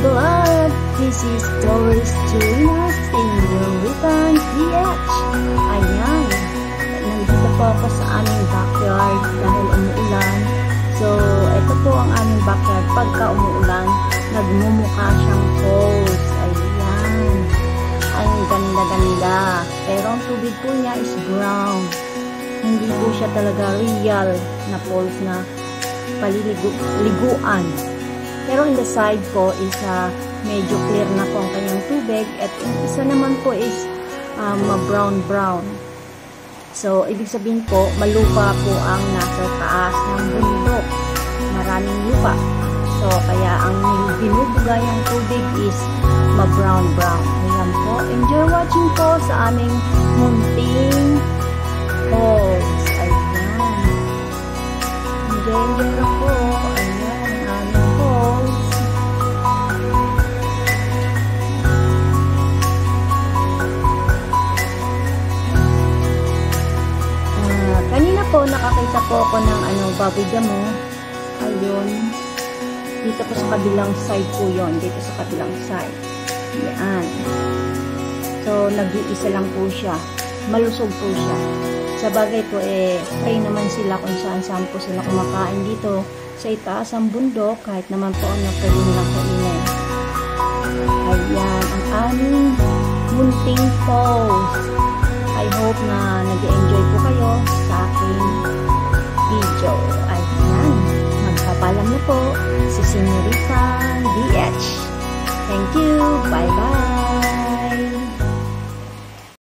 This is Doris Julinas in Eureka PH. Ayan. Nandito po ako sa aming backyard dahil umuulan. So, ito po ang aming backyard. Pagka umuulan, nagmumukha siyang falls. Ayan. Ang ganda-ganda. Pero ang tubig po niya is brown. Hindi po siya talaga real na falls na paliliguan. Pero in the side po is uh, medyo clear na po ang kanyang tubig at isa naman po is um, brown-brown. So, ibig sabihin po, malupa po ang nasa taas ng bundok. Maraming lupa. So, kaya ang binubuga yung tubig is ma-brown-brown. Ayan po. Enjoy watching po sa aming munting falls. Ayan. Enjoy, enjoy nakakita po ako ng ano, baboy damo. Ayun. Dito po sa kabilang side po yon Dito sa kabilang side. Yan. So, nag-iisa lang po siya. Malusog po siya. Sa bagay po, eh, pray naman sila kung saan-saan po sila kumakain dito sa itaas ang bundok, kahit naman po ang pwede nilang kainin. Ayan, ang aming munting falls. I hope na nag-enjoy po kayo aking video. Ayan, magpapalam na po si Senorita DH. Thank you. Bye-bye.